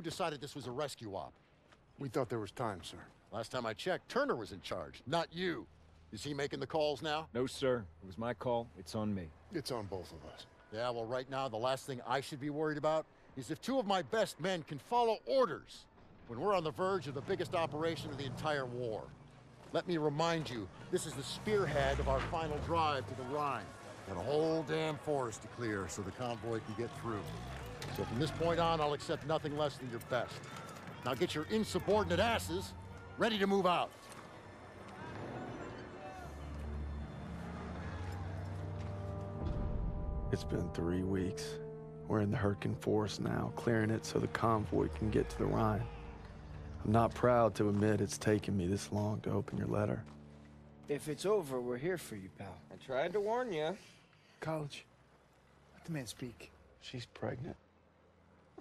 Who decided this was a rescue op? We thought there was time, sir. Last time I checked, Turner was in charge, not you. Is he making the calls now? No, sir. It was my call. It's on me. It's on both of us. Yeah, well, right now, the last thing I should be worried about is if two of my best men can follow orders when we're on the verge of the biggest operation of the entire war. Let me remind you, this is the spearhead of our final drive to the Rhine. Got a whole damn forest to clear so the convoy can get through. So from this point on, I'll accept nothing less than your best. Now get your insubordinate asses ready to move out. It's been three weeks. We're in the Hurtgen Forest now, clearing it so the convoy can get to the Rhine. I'm not proud to admit it's taken me this long to open your letter. If it's over, we're here for you, pal. I tried to warn you. College, Let the man speak. she's pregnant.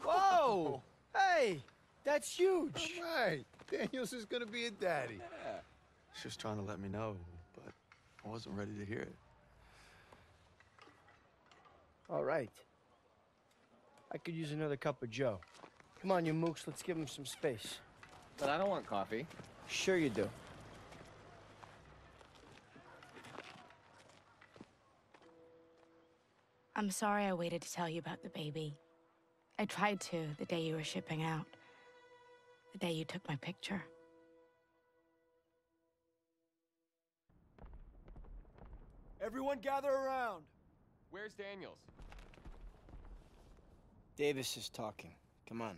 Whoa! hey, that's huge. Right. Daniels is gonna be a daddy. She was trying to let me know, but I wasn't ready to hear it. All right. I could use another cup of Joe. Come on, you mooks, let's give him some space. But I don't want coffee. Sure you do. I'm sorry I waited to tell you about the baby. I tried to the day you were shipping out. The day you took my picture. Everyone gather around. Where's Daniels? Davis is talking. Come on.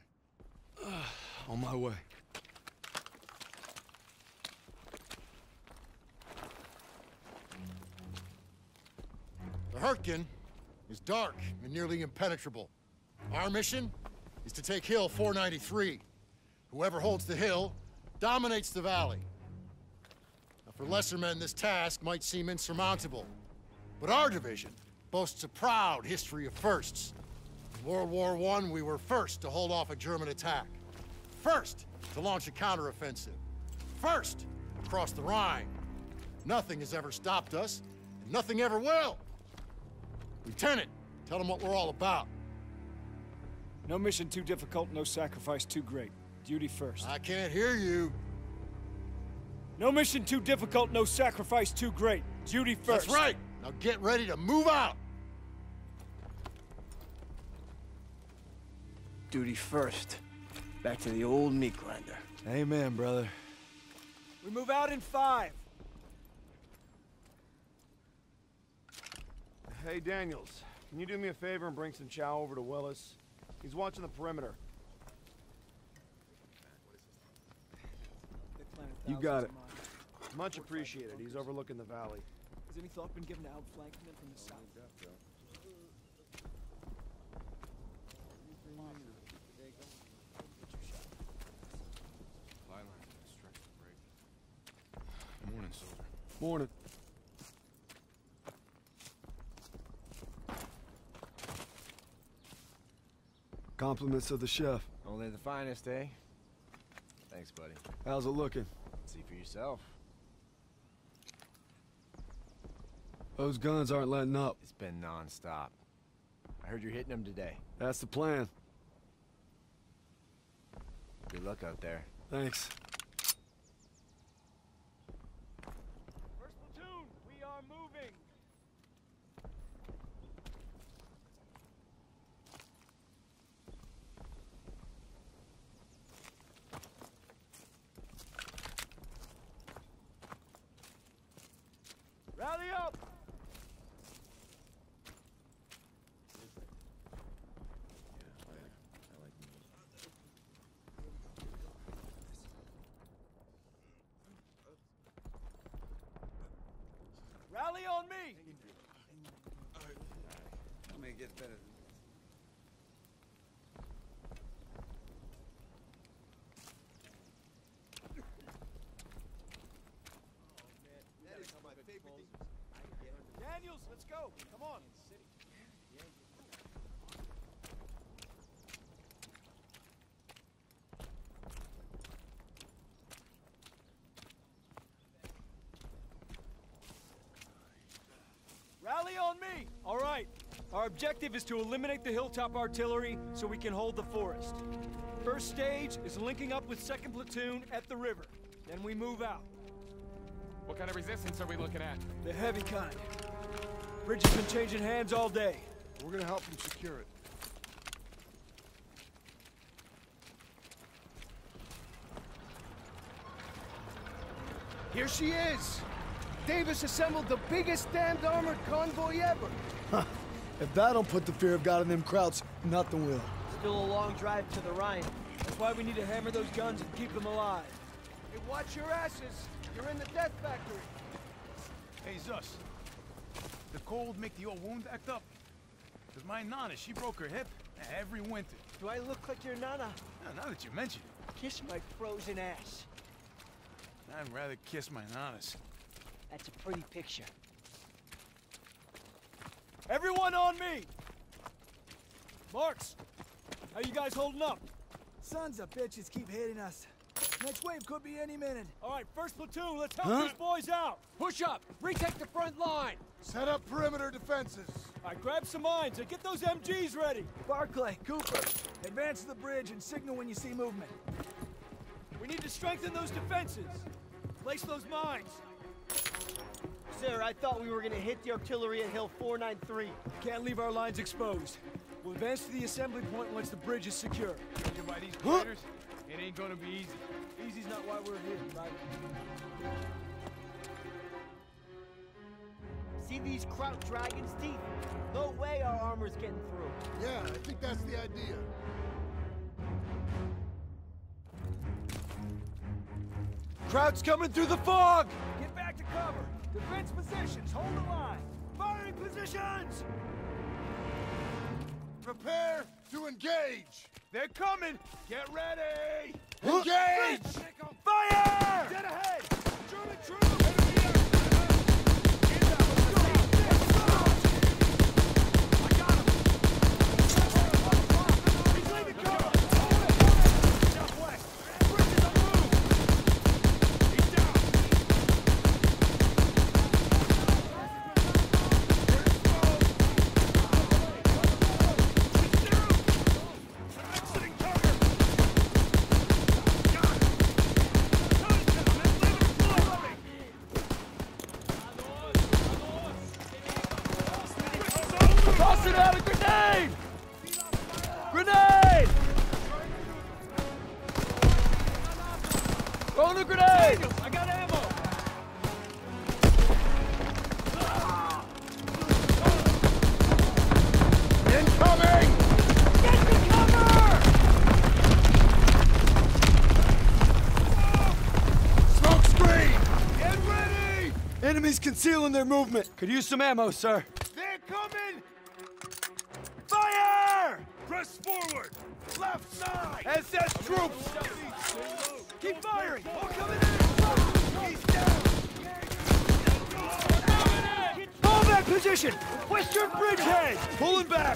On my way. The Hurtgen is dark and nearly impenetrable. Our mission is to take Hill 493. Whoever holds the hill dominates the valley. Now, for lesser men, this task might seem insurmountable. But our division boasts a proud history of firsts. In World War I, we were first to hold off a German attack. First to launch a counteroffensive. First across the Rhine. Nothing has ever stopped us, and nothing ever will. Lieutenant, tell them what we're all about. No mission too difficult, no sacrifice too great. Duty first. I can't hear you. No mission too difficult, no sacrifice too great. Duty first. That's right. Now get ready to move out. Duty first. Back to the old meat grinder. Amen, brother. We move out in five. Hey, Daniels, can you do me a favor and bring some chow over to Willis? He's watching the perimeter. You got it. Much appreciated. He's overlooking the valley. Has any thought been given to outflanking them from the south? Morning, soldier. Morning. Compliments of the chef. Only the finest, eh? Thanks, buddy. How's it looking? See for yourself. Those guns aren't letting up. It's been non-stop. I heard you're hitting them today. That's the plan. Good luck out there. Thanks. Rally up! Rally on me! Mean, it gets better. Daniels, let's go. Come on. Rally on me. All right. Our objective is to eliminate the hilltop artillery so we can hold the forest. First stage is linking up with second platoon at the river. Then we move out. What kind of resistance are we looking at? The heavy kind. Bridge has been changing hands all day. We're gonna help them secure it. Here she is! Davis assembled the biggest damned armored convoy ever. If that don't put the fear of God in them krauts, nothing will. Still a long drive to the Rhine. That's why we need to hammer those guns and keep them alive. Hey, watch your asses! You're in the death factory! Hey, Zus. The cold make the old wound act up? Because my Nana, she broke her hip every winter. Do I look like your nana? Now, now that you mention it, Kiss my frozen ass. I'd rather kiss my Nanas. That's a pretty picture. Everyone on me! Marks, how you guys holding up? Sons of bitches keep hitting us. Next wave could be any minute. All right, first platoon, let's help these boys out. Push up! Retake the front line! Set up perimeter defenses. All right, grab some mines and get those MGs ready. Barclay, Cooper, advance to the bridge and signal when you see movement. We need to strengthen those defenses. Place those mines. Sir, I thought we were gonna hit the artillery at Hill 493. Can't leave our lines exposed. We'll advance to the assembly point once the bridge is secure. Judging by these fighters, it ain't gonna be easy. Easy's not why we're here, right? See these Kraut dragons' teeth? No way our armor's getting through. Yeah, I think that's the idea. Kraut's coming through the fog! Get back to cover! Defense positions, hold the line! Firing positions! Prepare to engage. They're coming! Get ready! Engage! Fire! Dead ahead! German troops! Concealing their movement. Could use some ammo, sir. They're coming! Fire! Press forward! Left side! SS troops! Keep firing! More coming in! He's down! Hold that position! Western bridgehead! Pulling back!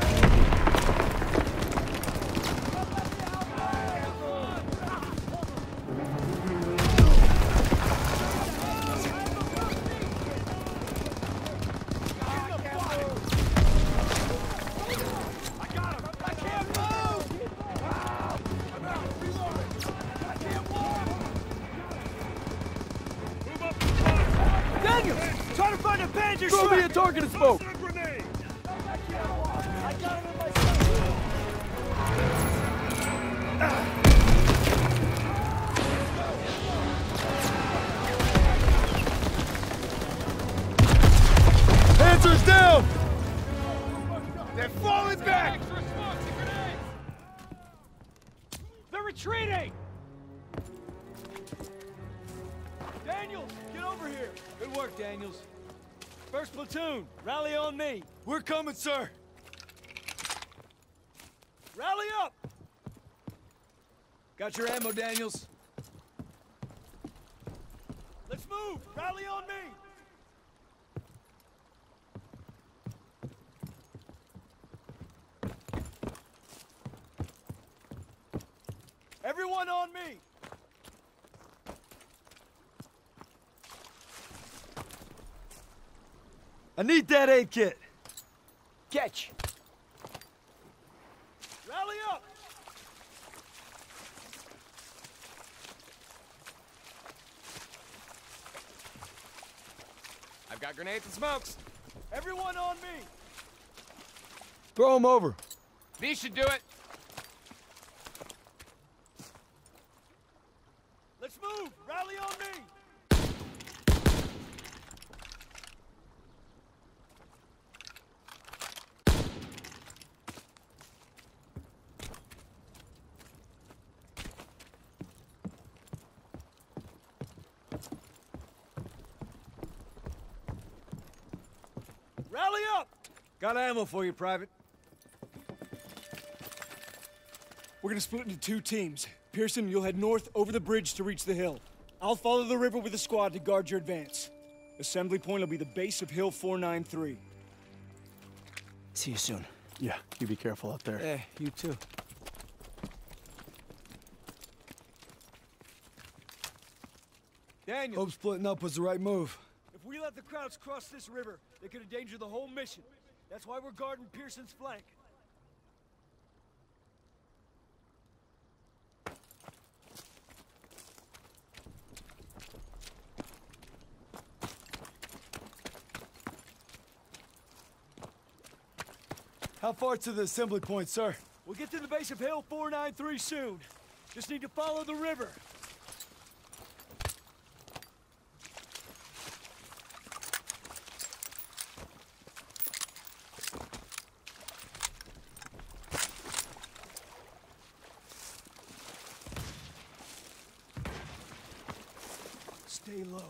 retreating! Daniels, get over here! Good work, Daniels. First platoon, rally on me. We're coming, sir! Rally up! Got your ammo, Daniels. Let's move! Rally on me! Everyone on me! I need that aid kit. Catch. Rally up! I've got grenades and smokes. Everyone on me! Throw them over. These should do it. Let's move! Rally on me! Rally up! Got ammo for you, Private. We're gonna split into two teams. Pierson, you'll head north over the bridge to reach the hill. I'll follow the river with a squad to guard your advance. Assembly point will be the base of Hill 493. See you soon. Yeah, you be careful out there. Hey, you too. Daniel, Hope splitting up was the right move. If we let the crowds cross this river, they could endanger the whole mission. That's why we're guarding Pierson's flank. How far to the assembly point, sir? We'll get to the base of Hill 493 soon. Just need to follow the river. Stay low.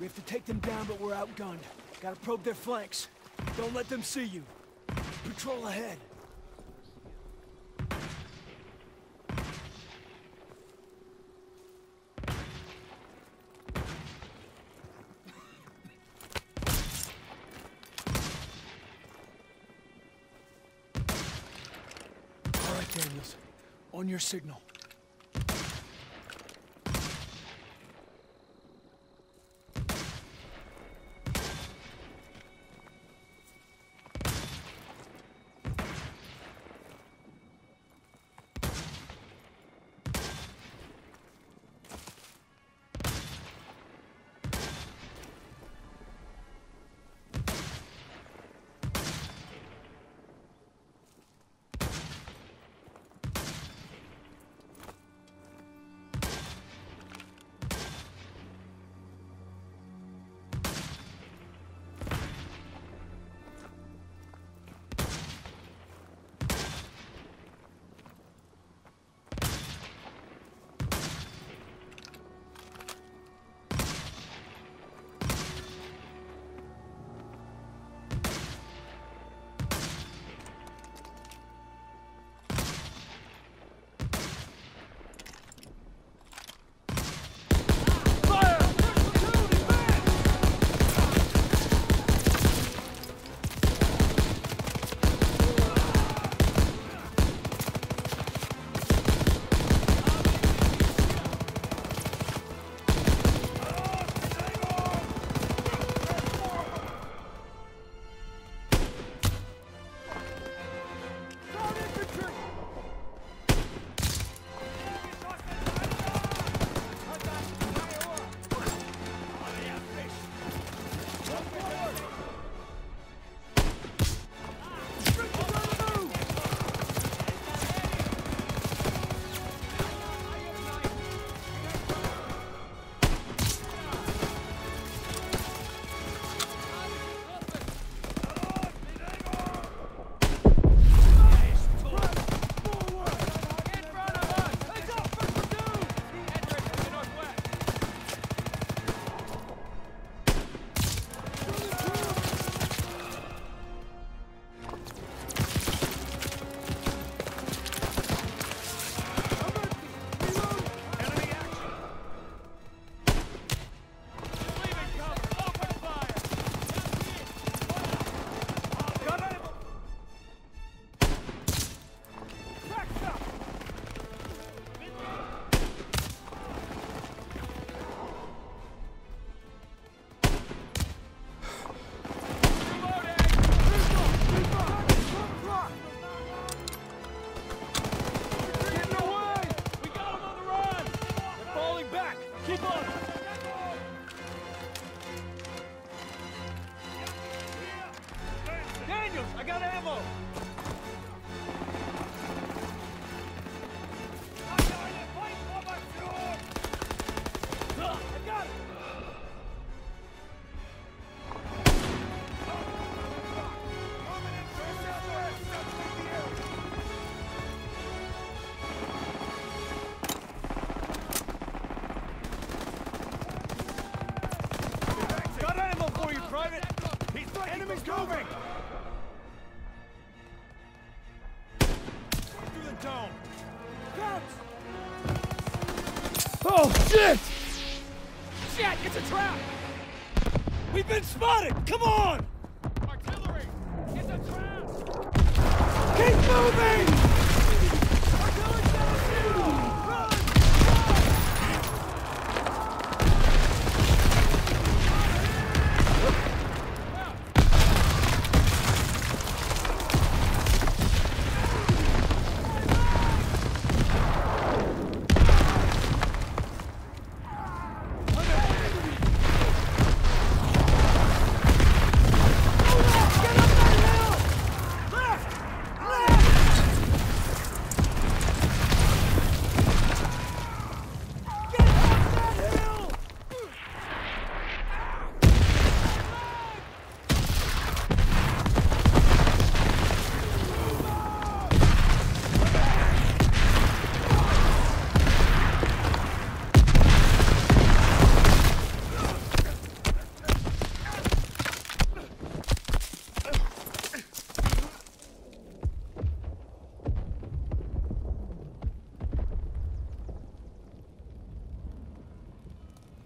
We have to take them down, but we're outgunned. Gotta probe their flanks. Don't let them see you. Patrol ahead. All right, Daniels. On your signal.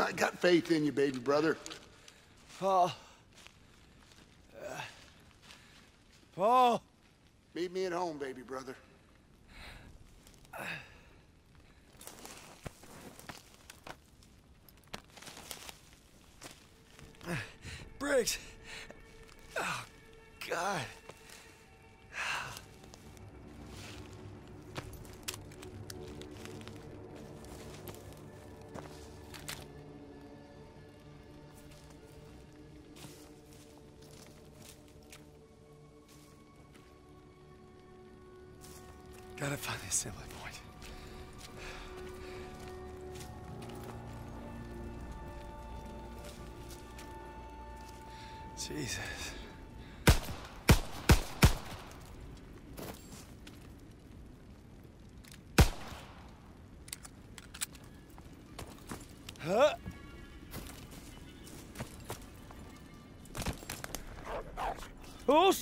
I got faith in you, baby brother. Paul. Uh, Paul. Meet me at home, baby brother. Briggs. Oh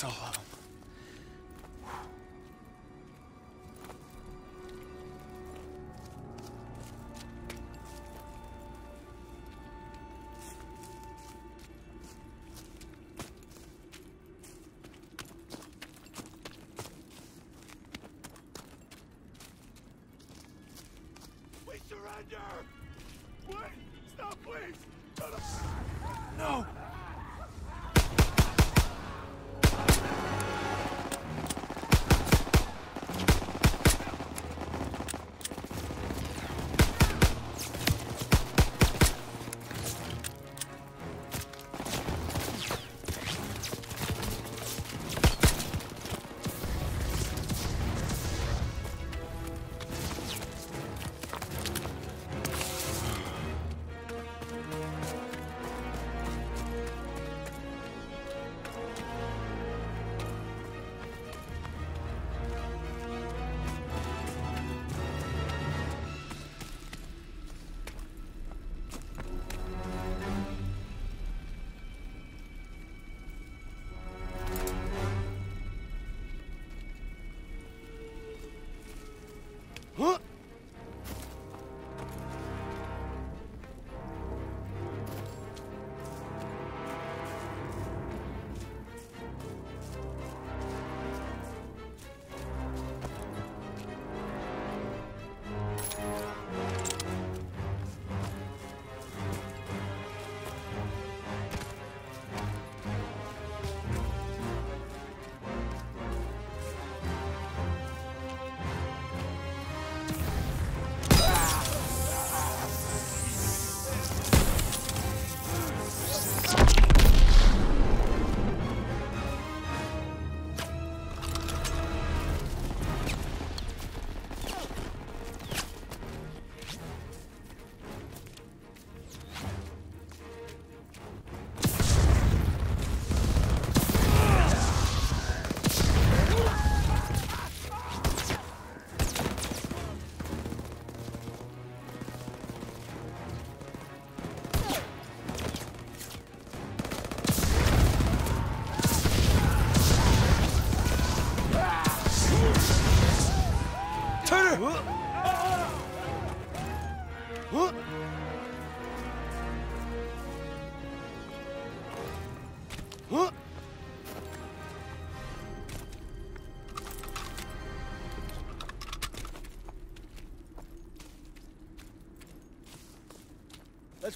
that's all of them. We surrender!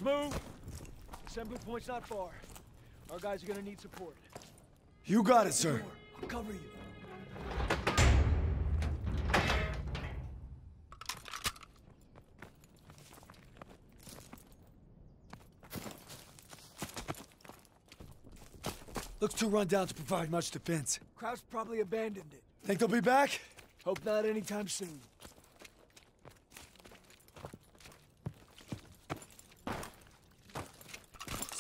Move. Assembly point's not far. Our guys are gonna need support. You got it, sir. I'll cover you. Looks too run down to provide much defense. Kraut's probably abandoned it. Think they'll be back? Hope not anytime soon.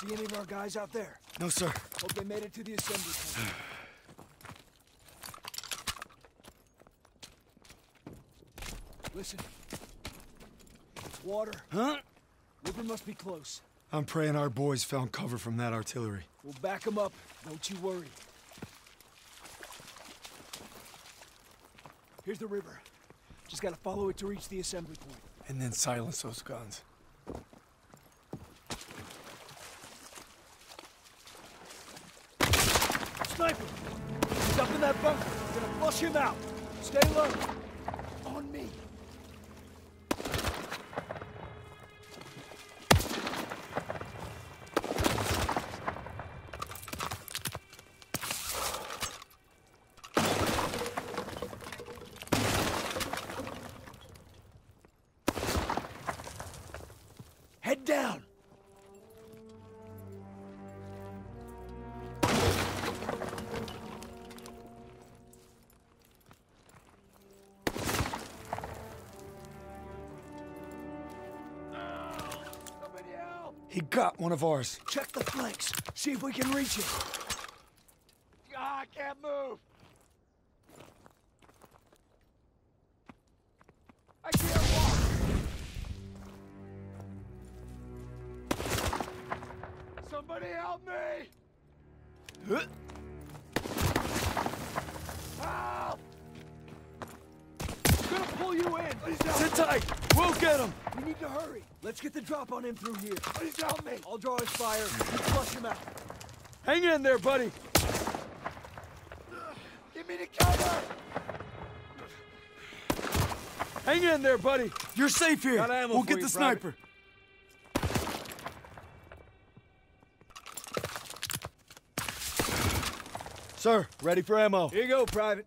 See any of our guys out there? No, sir. Hope they made it to the assembly point. Listen. It's water. Huh? River must be close. I'm praying our boys found cover from that artillery. We'll back them up. Don't you worry. Here's the river. Just gotta follow it to reach the assembly point. And then silence those guns. Out. Stay low. Got one of ours. Check the flanks. See if we can reach it. Ah, I can't move. I can't walk. Somebody help me! Huh? Help! Pull you in. Sit tight. We'll get him. We need to hurry. Let's get the drop on him through here. Please help me! I'll draw his fire. You flush him out. Hang in there, buddy. Give me the cover! Hang in there, buddy. You're safe here. We'll get you, the Private. sniper. Sir, ready for ammo. Here you go, Private.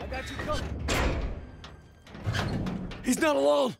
I got you covered. He's not alone.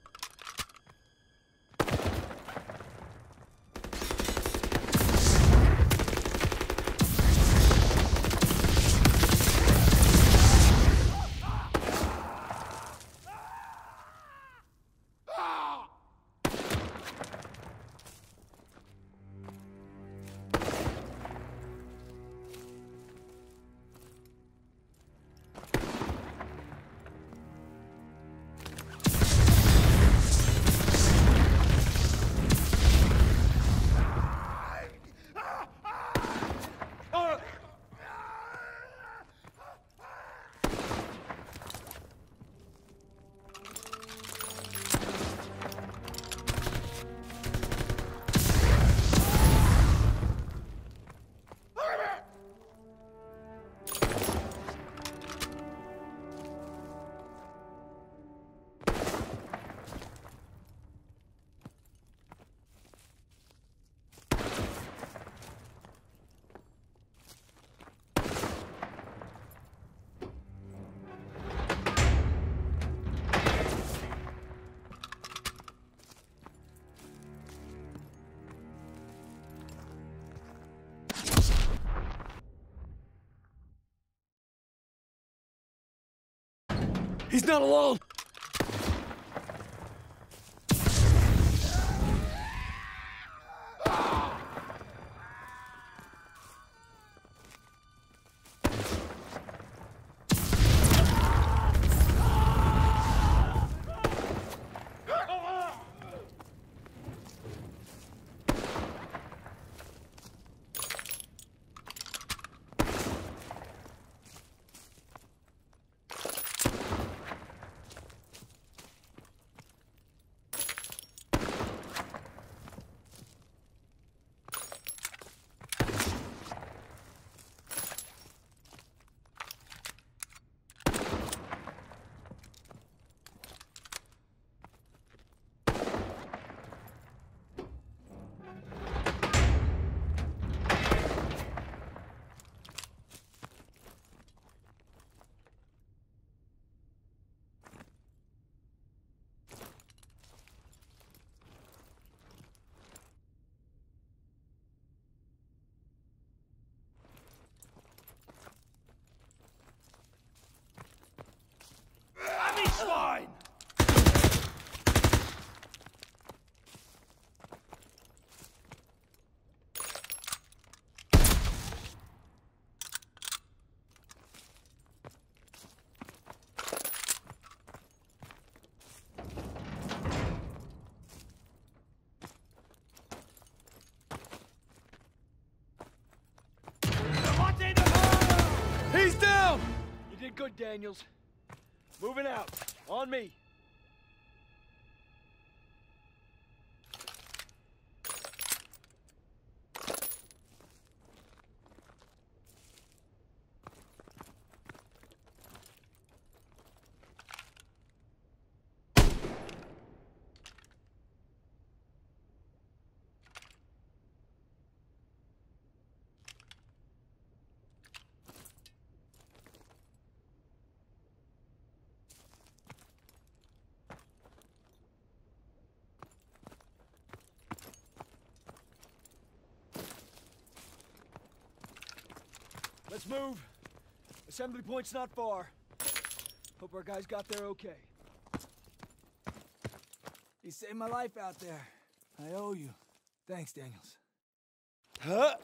He's not alone. Swine! He's down! You did good, Daniels. Moving out. On me! Let's move. Assembly point's not far. Hope our guys got there okay. You saved my life out there. I owe you. Thanks, Daniels. Huh?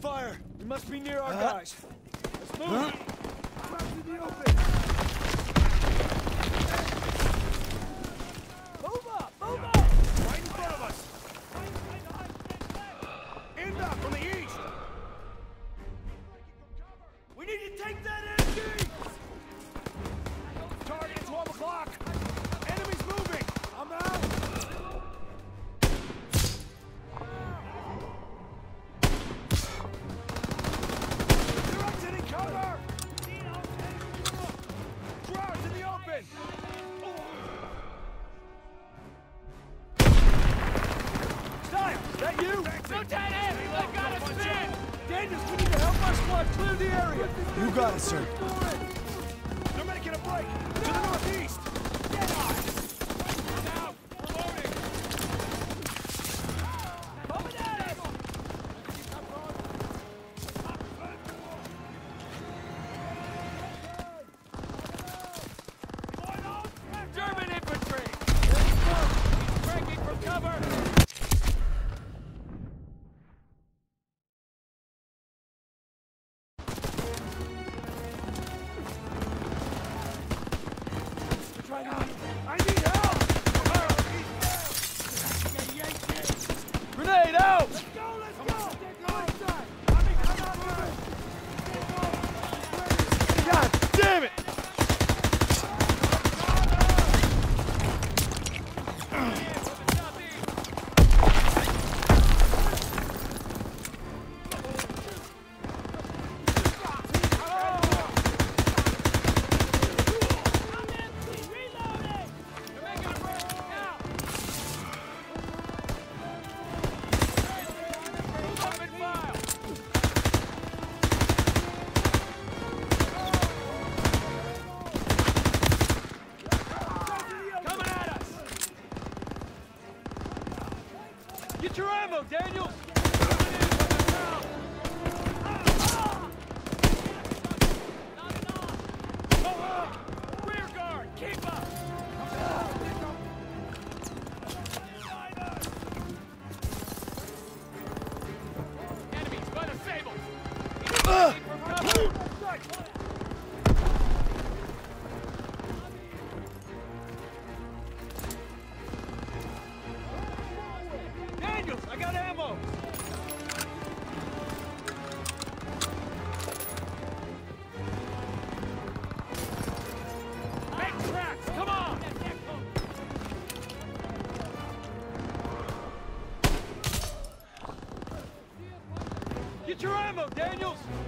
fire! We must be near our uh, guys. Let's move! Huh? Daniels!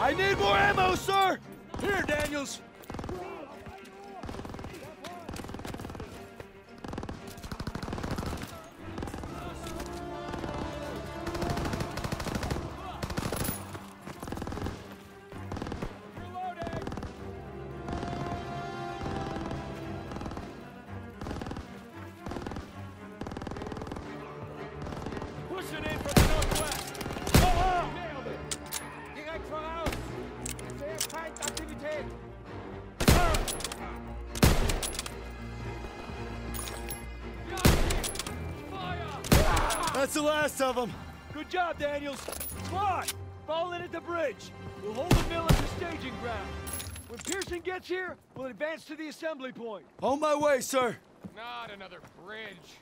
I need more ammo, sir! Here, Daniels! Advance to the assembly point. On my way, sir. Not another bridge.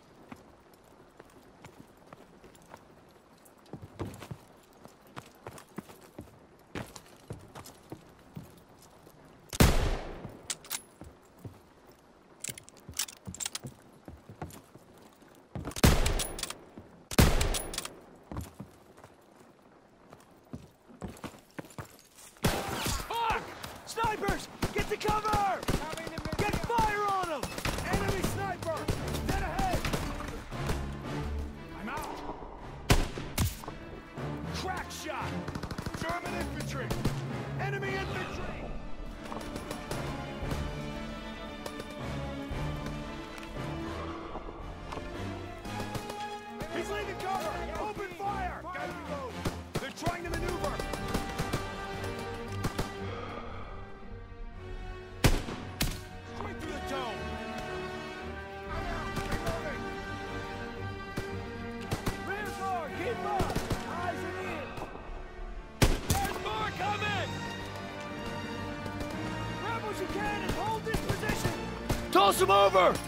Him over!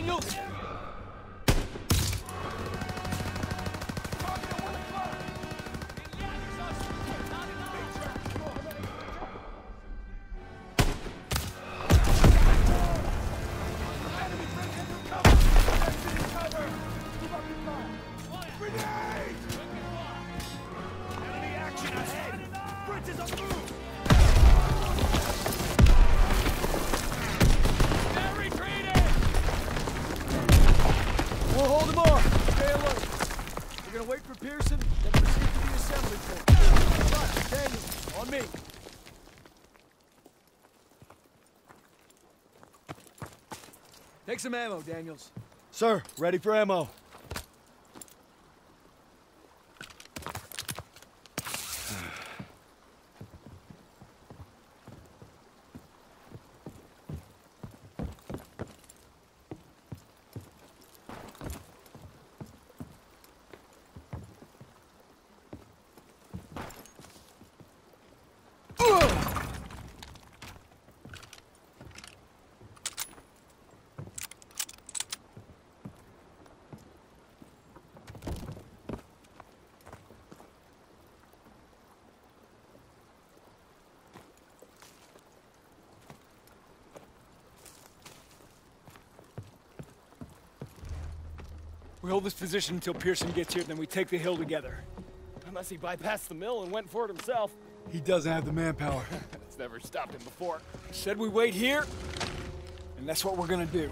Daniels! Some ammo, Daniels. Sir, ready for ammo. We hold this position until Pierson gets here, then we take the hill together. Unless he bypassed the mill and went for it himself. He doesn't have the manpower. It's never stopped him before. Said we wait here, and that's what we're gonna do.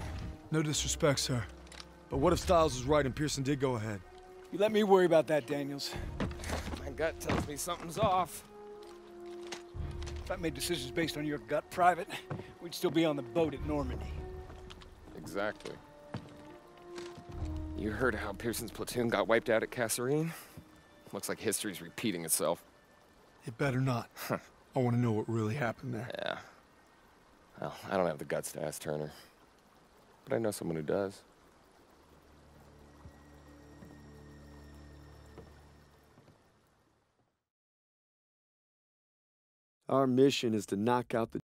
No disrespect, sir. But what if Stiles was right and Pierson did go ahead? You let me worry about that, Daniels. My gut tells me something's off. If I made decisions based on your gut, Private, we'd still be on the boat at Normandy. Exactly. You heard how Pierson's platoon got wiped out at Kasserine? Looks like history's repeating itself. It better not. I want to know what really happened there. Yeah. Well, I don't have the guts to ask Turner. But I know someone who does. Our mission is to knock out the